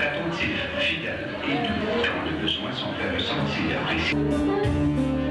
Attentif, fidèle et doux quand le besoin sont fait ressentir apprécié.